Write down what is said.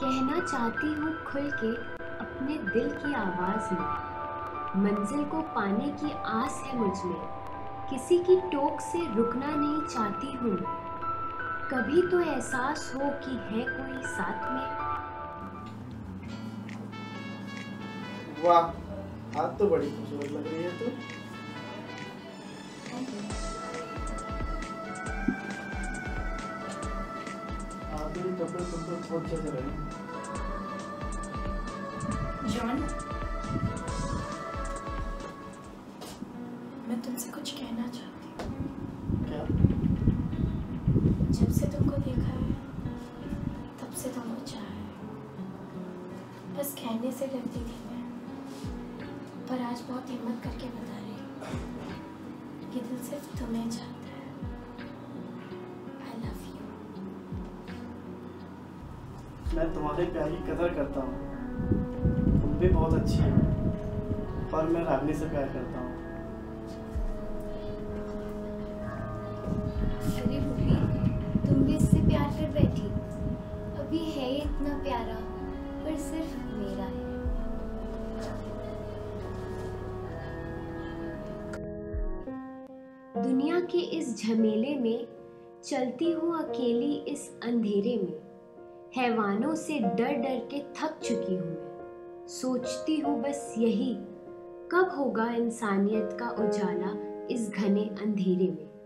कहना चाहती हूँ खुल के अपने दिल की आवाज़ में। मंजिल को पाने की आस है मुझमें किसी की टोक से रुकना नहीं चाहती हूँ। कभी तो एहसास हो कि है कोई साथ में। वाह आज तो बड़ी खूबसूरत लग रही है तू। आधे कपड़े तुम तो बहुत जग रहे हैं जॉन मैं तुमसे कुछ कहना चाहती हूँ। क्या? जब से तुमको देखा है तब से तुमको चाहा है। बस कहने से डरती थी मैं पर आज बहुत हिम्मत करके बता रही हूँ कि दिल सिर्फ़ तुम्हें चाहता मैं तुम्हारे प्यार की कदर करता हूँ। तुम भी बहुत अच्छी हो, पर मैं रागनी से प्यार करता हूँ। अरे तुम भी इससे प्यार कर बैठी। अभी है इतना प्यारा, पर सिर्फ़ मेरा है। दुनिया के इस झमेले में चलती हूँ अकेली इस अंधेरे में। हैवानों से डर डर के थक चुकी हूँ सोचती हूँ बस यही, कब होगा इंसानियत का उजाला इस घने अंधेरे में?